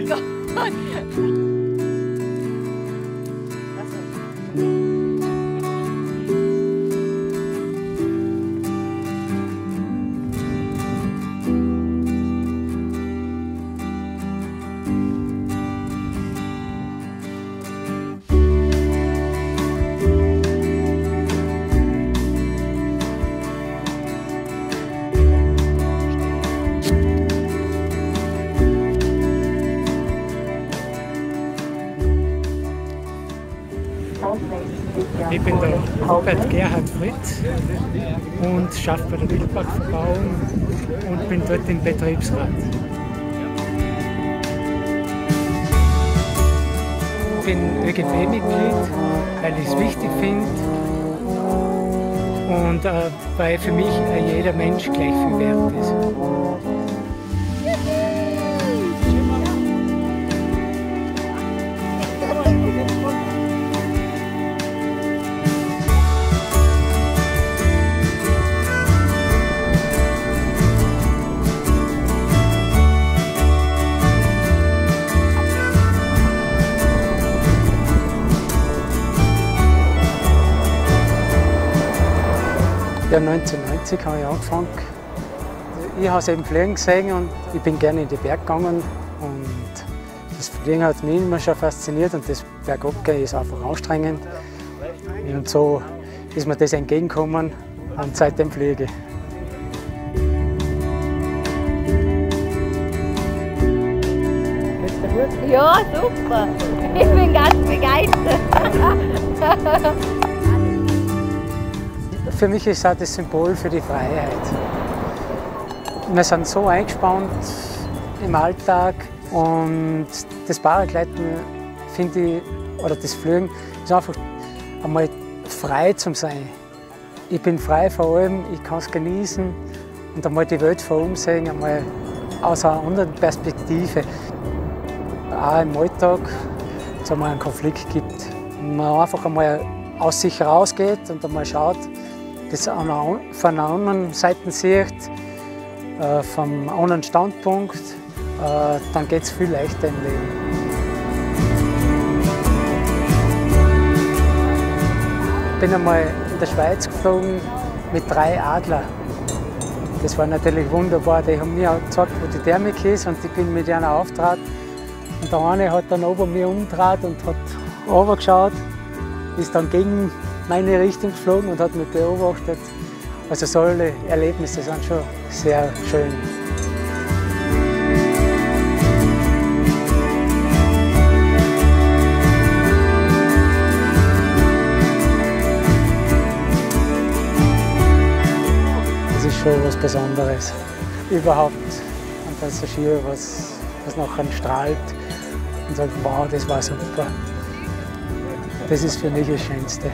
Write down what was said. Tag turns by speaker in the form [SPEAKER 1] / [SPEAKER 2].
[SPEAKER 1] for God. Ich bin der Robert Gerhard Fritz und schaffe bei der Wildparkverbauung und bin dort im Betriebsrat. Ich bin ÖGB-Mitglied, weil ich es wichtig finde und äh, weil für mich jeder Mensch gleich viel wert ist. Ja, 1990 habe ich angefangen. Ich habe es eben fliegen gesehen und ich bin gerne in den Berg gegangen. Und das Fliegen hat mich immer schon fasziniert und das Bergabgehen ist einfach anstrengend. Und so ist mir das entgegengekommen und seitdem fliege ich.
[SPEAKER 2] Ja, super. Ich bin ganz begeistert.
[SPEAKER 1] Für mich ist auch das Symbol für die Freiheit. Wir sind so eingespannt im Alltag und das Paragleiten finde ich, oder das Fliegen, ist einfach einmal frei zum Sein. Ich bin frei vor allem, ich kann es genießen und einmal die Welt vor oben sehen, einmal aus einer anderen Perspektive. Auch im Alltag, wenn es einmal einen Konflikt gibt, man einfach einmal aus sich rausgeht und einmal schaut, das von einer anderen Seite sieht, äh, vom anderen Standpunkt, äh, dann geht es viel leichter im Leben. Ich bin einmal in der Schweiz geflogen mit drei Adler. Das war natürlich wunderbar. Die haben mir auch gezeigt, wo die Thermik ist und ich bin mit einer auftrat. Und der eine hat dann oben mir umgedreht und hat runtergeschaut, ist dann gegen meine Richtung geflogen und hat mich beobachtet. Also solche Erlebnisse sind schon sehr schön. Das ist schon was Besonderes. Überhaupt ein Passagier, was, was nachher strahlt und sagt, wow, das war super. Das ist für mich das Schönste.